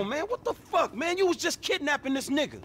man, what the fuck, man? You was just kidnapping this nigga.